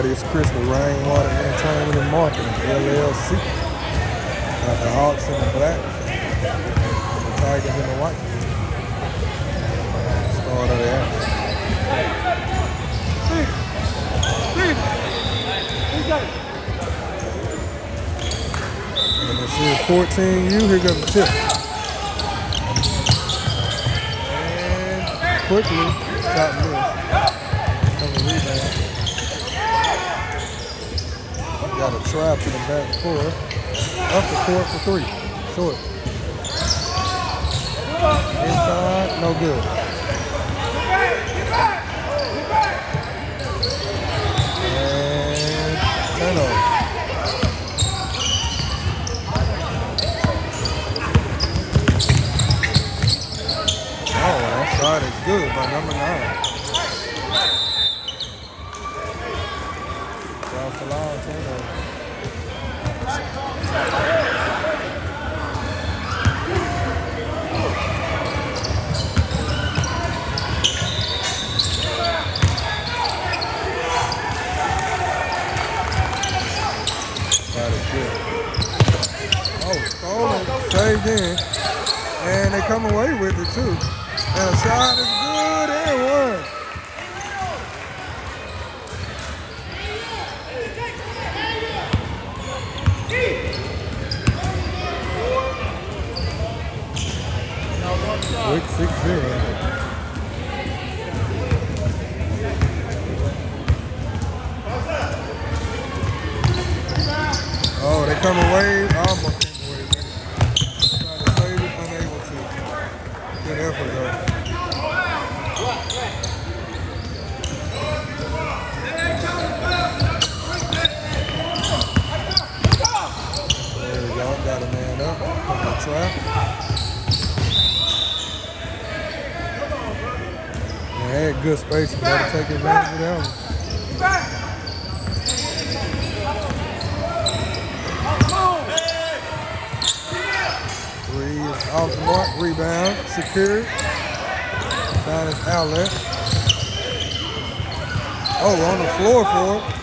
everybody? It's Chris with Rainwater Entertainment and Marketing, LLC. Got the Hawks in the black, the Tigers in the white. Start of the action. And this is 14U. Here goes the tip. And quickly, stop this. Cover rebound. Got a trap to the back court. Up the court for three. Short. Inside, no good. And turnover. Oh, that shot is good by number nine. Cross the line, turnover. Is. Oh. oh Saved in. And they come away with it too. And a shot is 660. Oh, they come away. Almost came away. Unable to. Good effort, though. There we go. Got a man up. Had good space. You gotta take advantage of one. Three is off the mark. Rebound. Secured. His outlet. Oh, on the floor for it.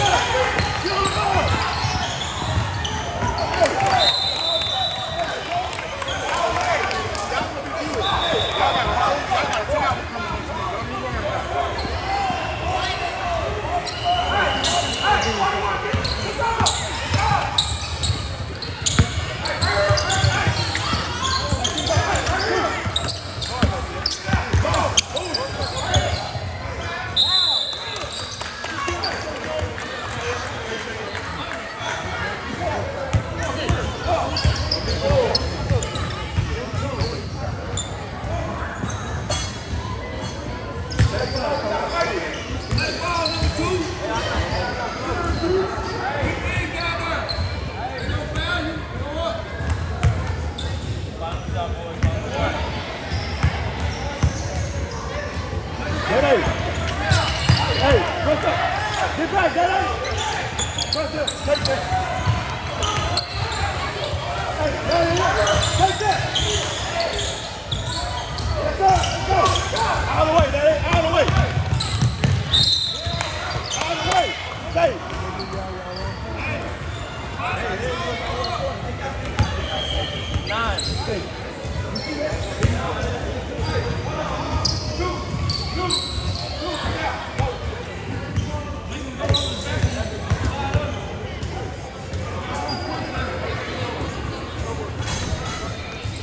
Let's go!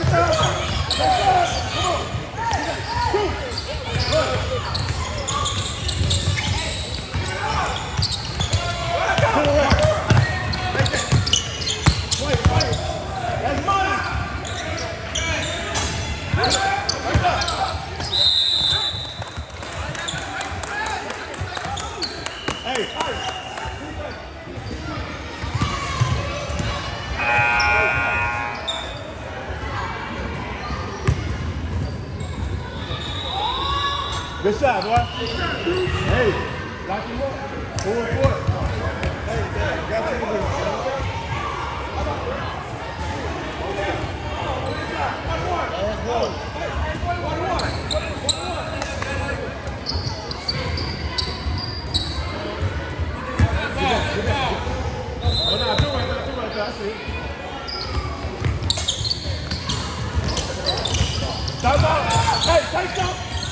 Come on. Good shot, boy. Hey, lock him up. Forward, forward. Hey, Dad, got you this. One, one. Hey, boy, one, one. Oh, no, two right there, two right there, I see. Time out! Hey, take time!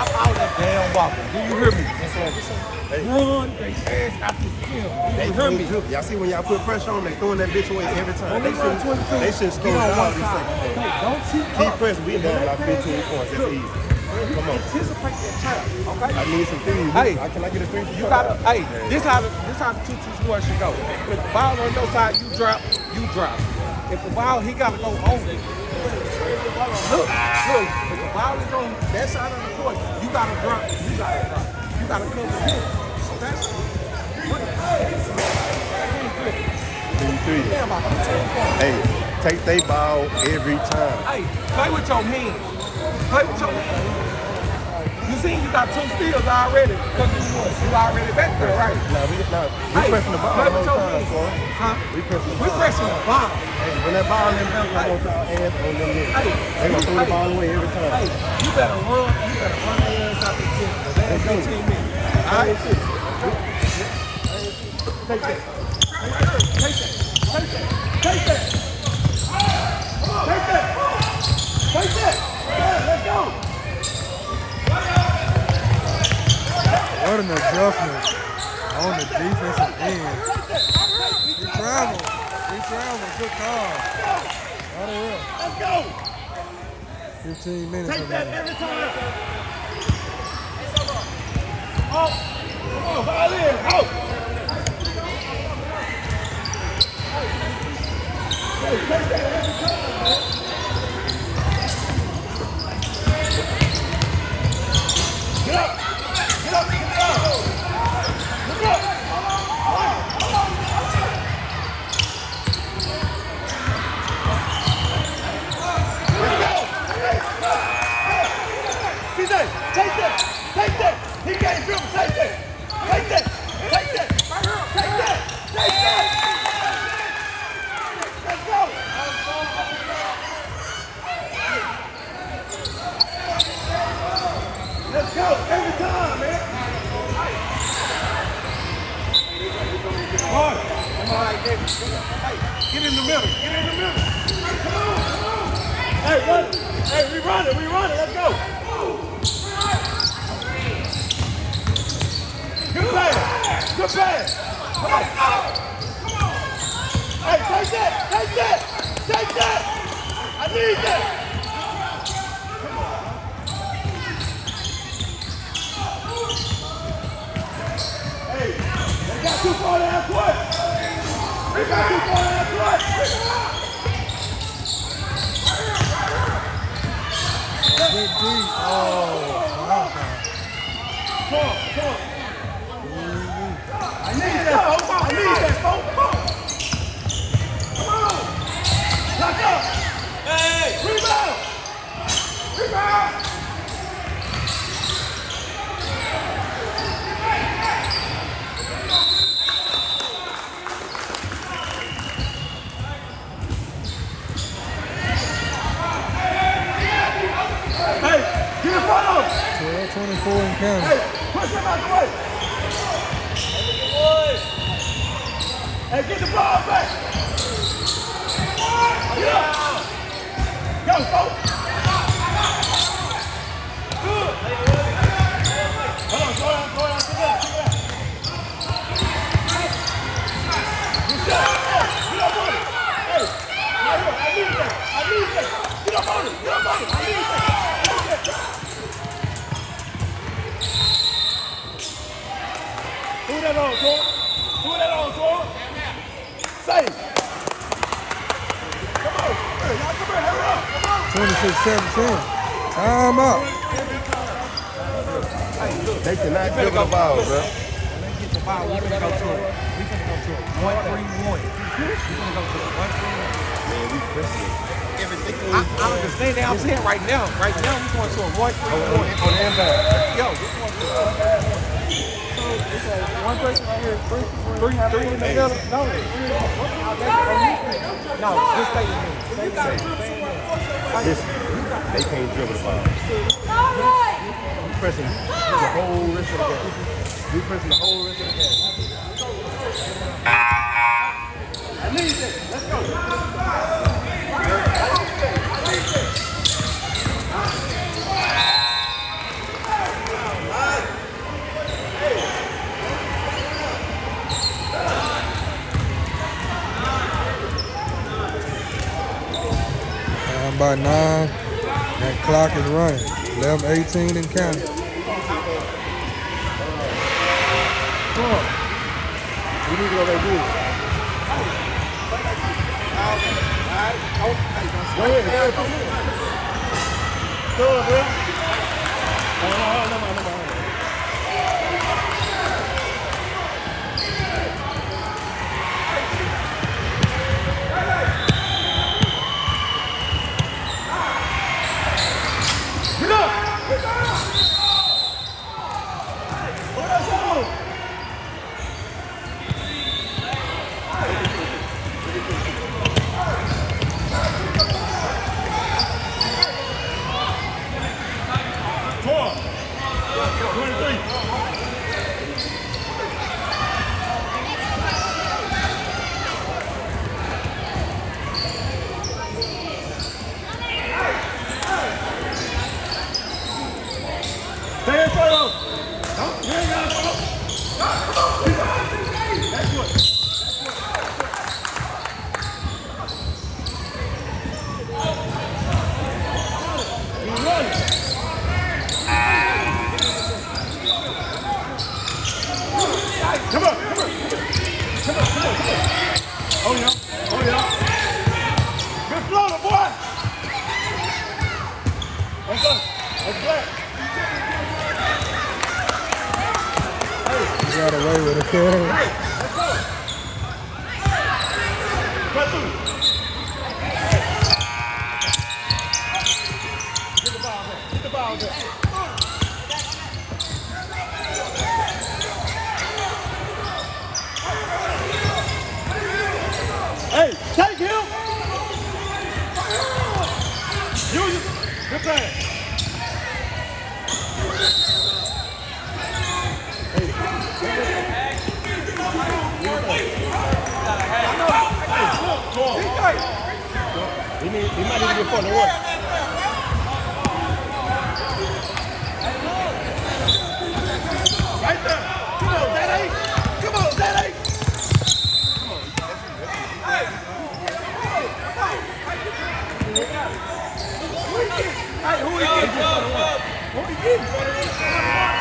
Stop all that damn walking. Do you hear me? Hey. Run they ass out this gym. They hear me. Y'all see when y'all put pressure on, they throwing that bitch away every time. They should, they should score all these seconds. Don't you Keep pressing. We down like 15 points. That's easy. Come on. Anticipate that trap, okay? I need some threes. Hey, I, can I get a three? You gotta. Hey, this how the, this how the two two score should go. If the ball on your side, you drop, you drop. If the ball, he gotta go on. Look, look, if the ball is on that side of the court, you gotta drop, you gotta drop. You gotta cover him. 15 points. Hey, take they ball every time. Hey, play with your hands. Play with your hands. You see, you got two steals already. Cause you what? You already back there, right? Now we now we Hey, pressing the ball the whole time, boy. Huh? We pressing the We ball. pressing the ball. Hey, when that ball in them, I want your hands on them legs. Hey, They gonna throw the hey. ball away every time. Hey, you better run. You better run their ass out the gym. Last 15 minutes. All right? Take that. Take that. Take that. Take that. Take that. Take that. Take that. Let's go. What an adjustment on the defensive end. He traveled. He traveled. Good call. Out of here. Let's go. 15 minutes Take that every time. Oh, come on. Out. Hey, take that every time, man. Get up. Get up. Get up. Look up. CJ, take that. Take that. He can't dribble. Take that. Take that. Take that. Take that. Take that. Let's go. Let's go. Every time, man. Hard. Come on, hey, hey, get in the middle. Get in the middle. Come on, come on. Hey, run. Hey, we run it. We run it. Let's go. Good pass. Good pass. Come on. Come on. Hey, take that. Take that. Take that. I need that. Hey, they got too far down court. They got too far down court. Big D. Oh, call. Come on, come on. I need that phone. I need that phone. Come. Come on. Lock up. Hey. Rebound. Rebound. Hey, get in front of him. 12, 24 and counting. Hey, push him out the way. Hey, get the ball back. Up. Go, folks. Good. Hold on, go down, go down, sit down, sit down. Good shot. Get up on it. Hey, I need that. I need that. Get up on it, get up on it. I need that. I need that. Who that on, Tor? 26-17. Time up. They cannot give the ball, bro. Wow, we finna go to it. We finna go to it. One three one. We finna go to it. One three one. Man, we pressing it. Everything. I, I understand that. I'm saying right now, right now we going to a one three oh, one. On the inbound. Yo, we going to a so it's a one person right here, three, three, three in the middle. No, no, just stay in here. Stay, stay, stay. Listen, they can't dribble the ball. We pressing the whole rest of the game. We ah. pressing the whole rest of the game. I need that. Let's go. By nine. That clock is running. 11, 18 and counting. Come on. We need to go good. Go ahead, go ahead. Go up, who he getting? Who he getting?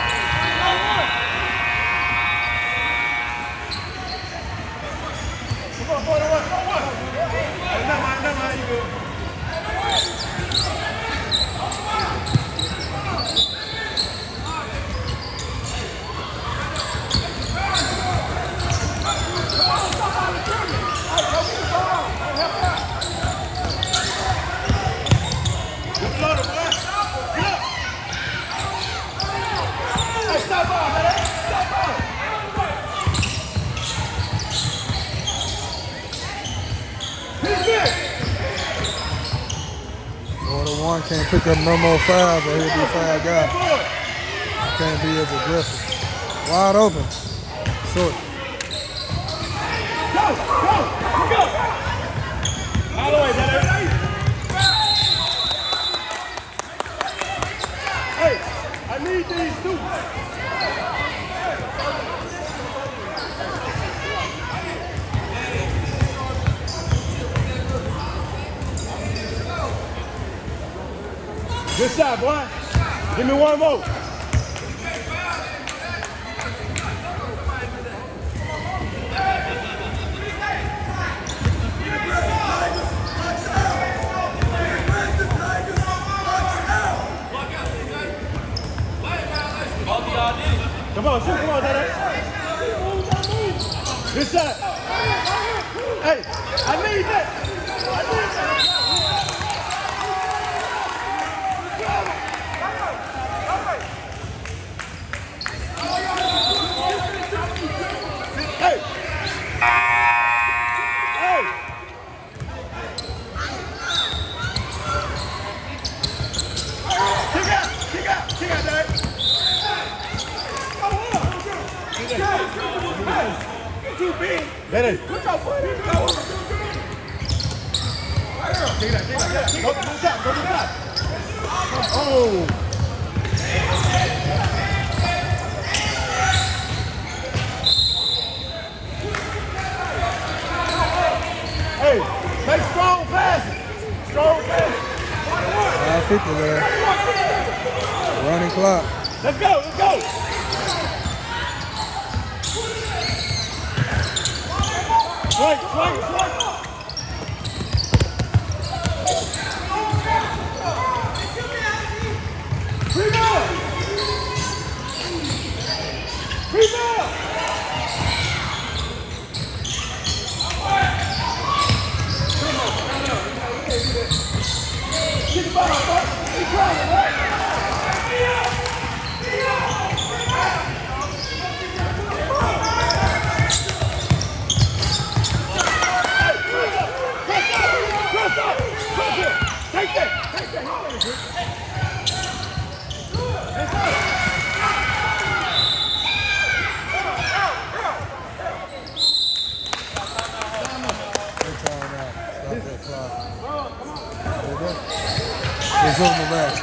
Can't pick up no more fouls or he'll be foul guy. Can't be as aggressive. Wide open. Short. Go, go, go. All the way, Daddy. Hey, I need these two. Good shot, boy. Give me one more. Come on, shoot, come on, Daddy. Good shot. Hey, I need that. I need that. Hey. Hey. Kick out, kick out, kick out, Daddy. Too Daddy. Put your foot in. Go. Take it out, take it out. Go to the top, go to the top. Oh. Hey, make strong passes. Strong passes. Five 50 left. Running clock. Let's go, let's go. Swing. Rebound! Rebound! Get the ball, bro. Keep trying, right? Press up! Press up! Press it! Take that! Take that! Good time out. Stop that clock. There you go. Resume the match.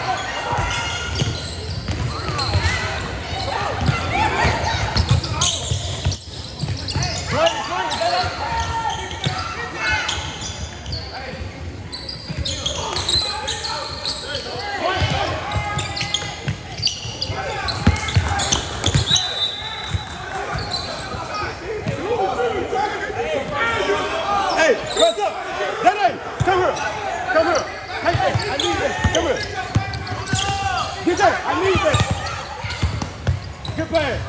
Hey, press up! Danny, come here! Come here! Take that! I need that! Come here! Get that! I need that! Get back!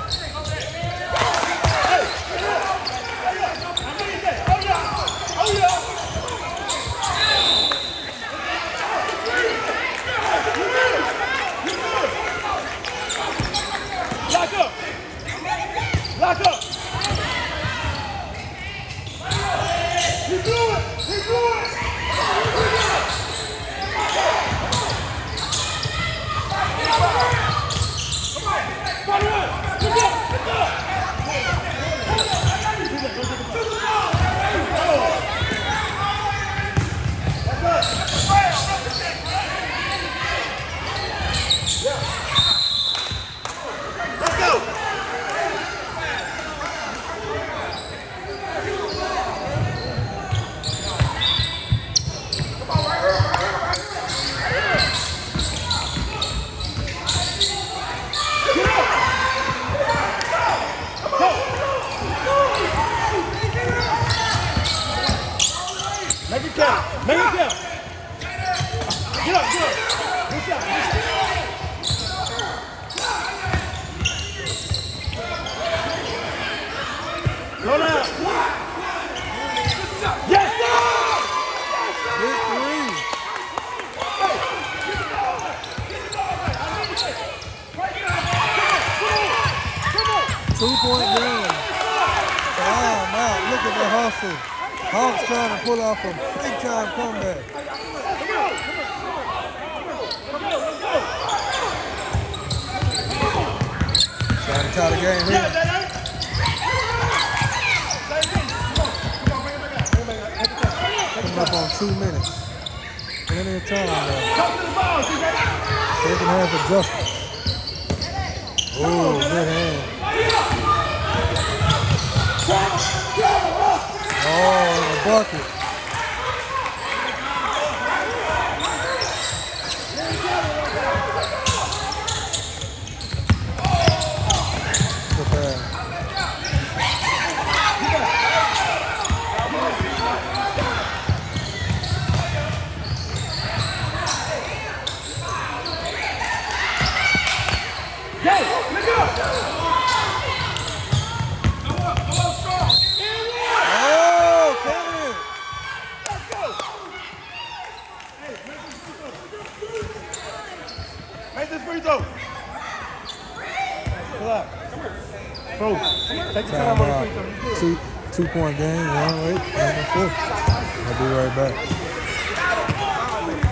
Two, two point game. One wait. Number four. I'll be right back.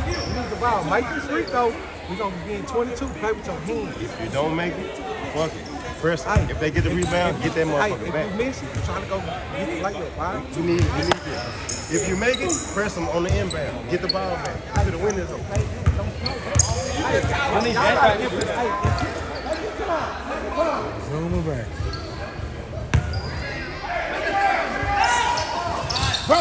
Use the ball. Make this free throw. We're going to be getting 22. Play with your hands. If you don't make it, fuck it. First, Hey, if they get the rebound, get that Hey, motherfucker if back. you miss it, you're trying to go get it like that, right? You need, you need this. If you make it, press them on the inbound. Get the ball back. To the winner's zone. I need that right there. Zoom back. Take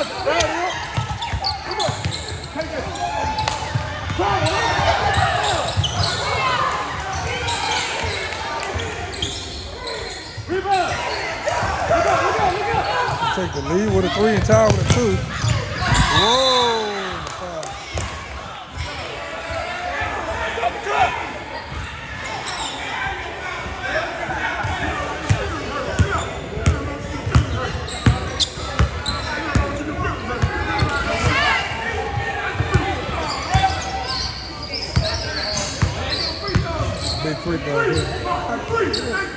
Take the lead with a three and tie with a two. Whoa. Big free throw here.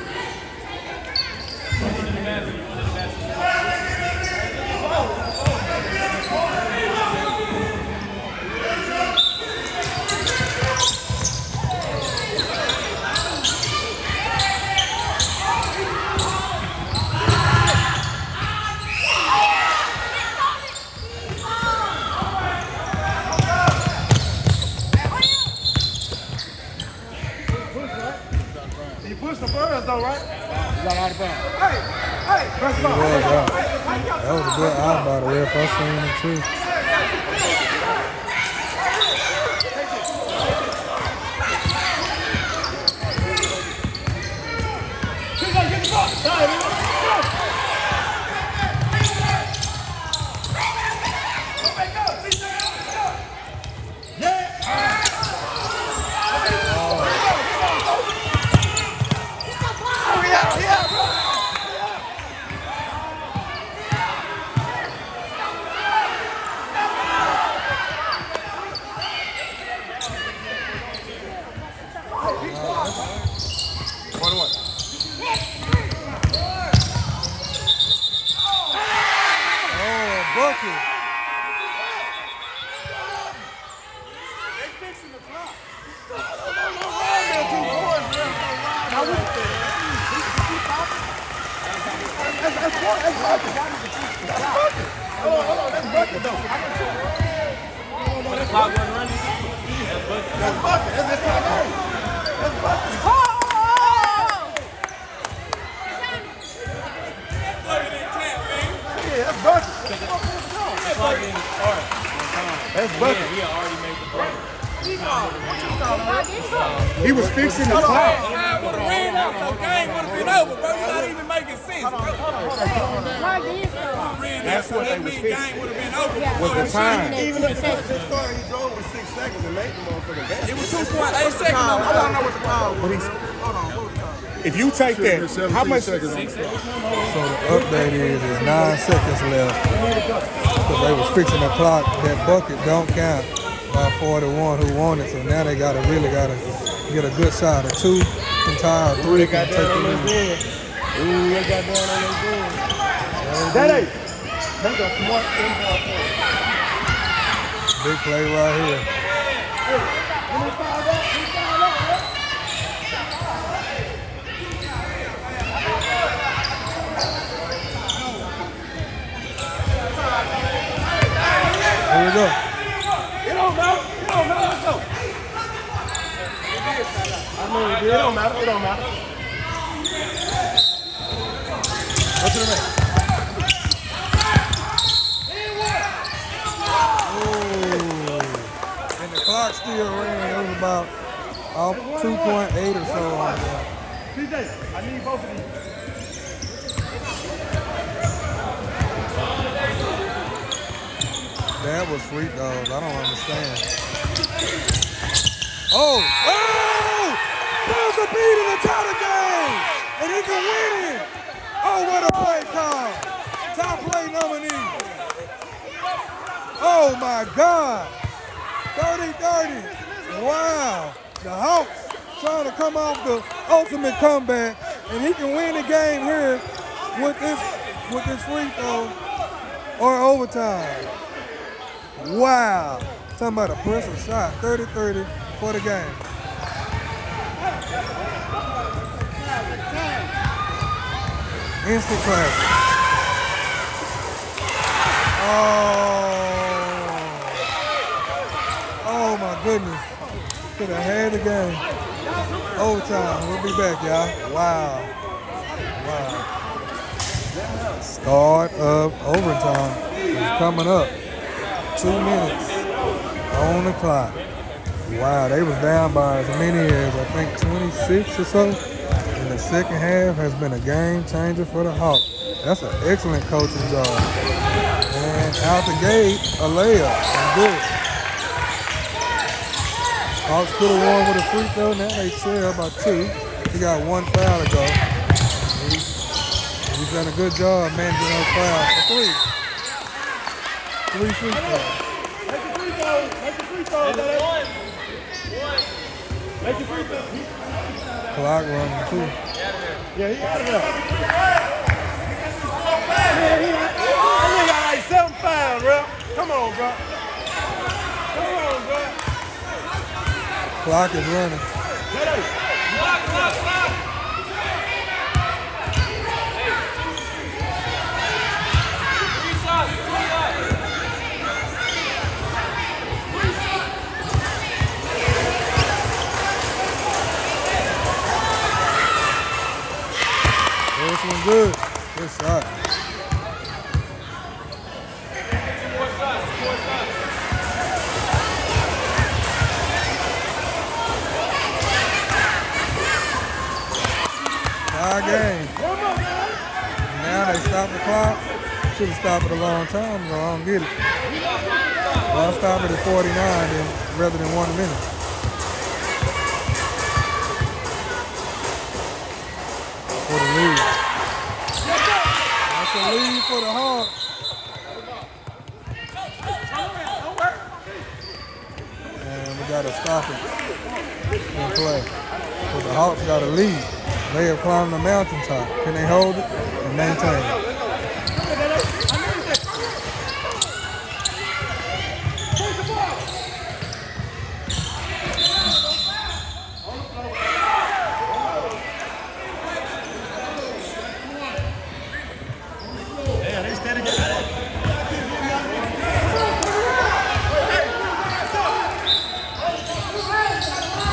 You pushed the birds though, right? You got out of bounds. Hey, hey, first He of all, was out. That was a good out by the ref. I seen it too. He's gonna get the ball. Sorry, man. Go. One one. Oh, a bucket. Yeah, that's bucket. That's bucket. He was fixing the clock. Time would have ran out, so game would have been over, bro. You're not even making sense, bro. That's what they That was fixing. game would have been over. Was the time. Even if the first story he drove was six seconds and made the motherfucker back. It was 2.8 seconds. I don't know what the call was. But he's, Hold on, what was the call? if you take that, how much? So the update is there's nine seconds left. Because they was fixing the clock. That bucket don't count by 41 who won it. So now they gotta really gotta get a good shot. A two can tie, a three can take the lead. Ooh, they got down on their goal. That ain't. Make a smart inbound play. Big play right here. Here we go. It don't matter. It don't matter. Let's go. I it don't matter. It don't matter. Go to the ring. Ooh. And the clock still ran. It was about off 2.8 or so on there. TJ, I need both of these. That was free throws. I don't understand. Oh! Oh! There's a beat in the title game! And he can win it! Oh, what a play call! Top play nominee. Oh my God! 30-30. Wow! The Hawks trying to come off the ultimate comeback, and he can win the game here with this with this free throw or overtime. Wow. Talking about a pressure shot. 30-30 for the game. Instant classic. Oh. Oh my goodness. Could have had the game. Overtime. We'll be back, y'all. Wow. Wow. Start of overtime is coming up. Two minutes on the clock. Wow, they was down by as many as I think 26 or so. And the second half has been a game changer for the Hawks. That's an excellent coaching job. And out the gate, a layup. Good. Hawks could have won with a free throw. Now they trail about two. He got one foul to go. He- He's done a good job managing those fouls. A three. Three free throws. Make your free throws. Make your free throws. Daddy. Make your free throws. Clock running too. Yeah, he got it up. Man, he got, that nigga got like seven fouls, bro. Come on, bro. Clock is running. Daddy. One good. Tie game. Now they stop the clock. Should have stopped it a long time ago. I don't get it. Well, I'll stop it at 49 then, rather than one minute. For the lead. That's a lead for the Hawks. And we got to stop it and play. But the Hawks got a lead. They have climbed the mountaintop. Can they hold it and maintain it?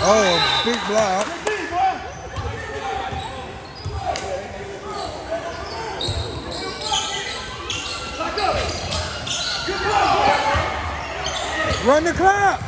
Oh, a big block. Run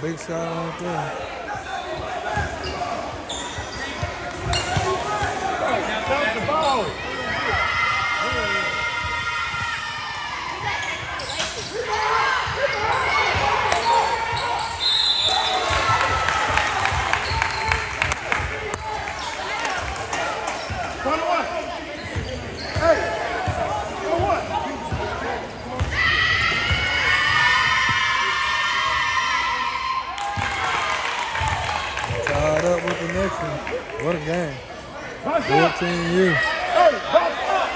big shot on three. What a game. 14 U. Hey, box up.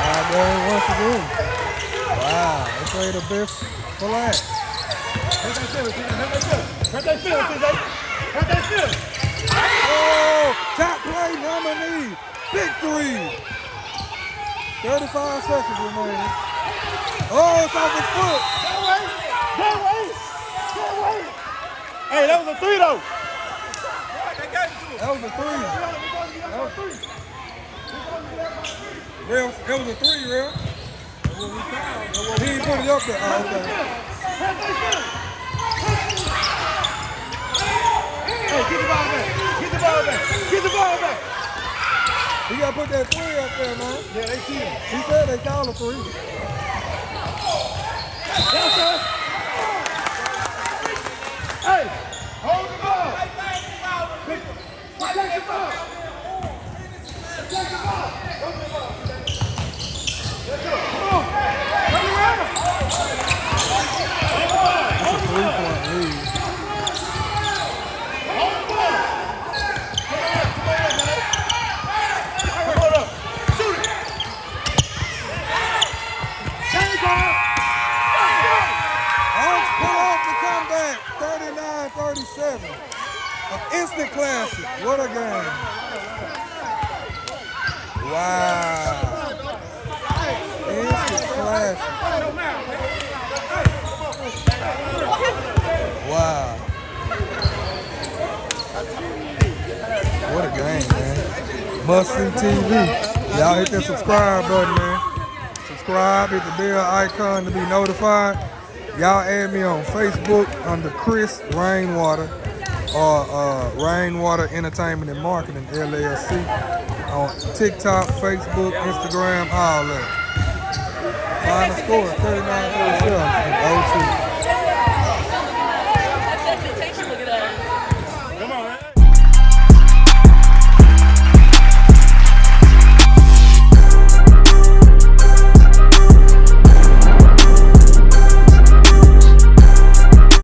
Tied game once again. Wow, they played the best for last. Hurt that field. Hurt that field, Hurt that field. Oh, top play nominee. Big three. 35 seconds remaining. Oh, it's off his foot. That way. That way. That way. Hey, that was a three, though. That was a three. That was three. Real, it was a three, real. He didn't put it up there. Oh, okay. Hey, get the ball back. Get the ball back. Get the ball back. He got to put that three up there, man. Yeah, they see him. He said they called a three. Hey, hold the ball. Protect the ball. Protect the ball. Hold the ball. Let's go. Come on. Come around him. It's a three-point lead. Hold the ball. Come on, come on, man. Come on up. Shoot it. Hands on. Hawks pull off the comeback, 39-37. An instant classic. What a game. Wow. Classic. Wow. What a game, man. Must see TV. Y'all hit that subscribe button, man. Subscribe, hit the bell icon to be notified. Y'all add me on Facebook under Chris Rainwater or uh, Rainwater Entertainment and Marketing LLC on TikTok, Facebook, Instagram, all that. Final score 39 37 in 02.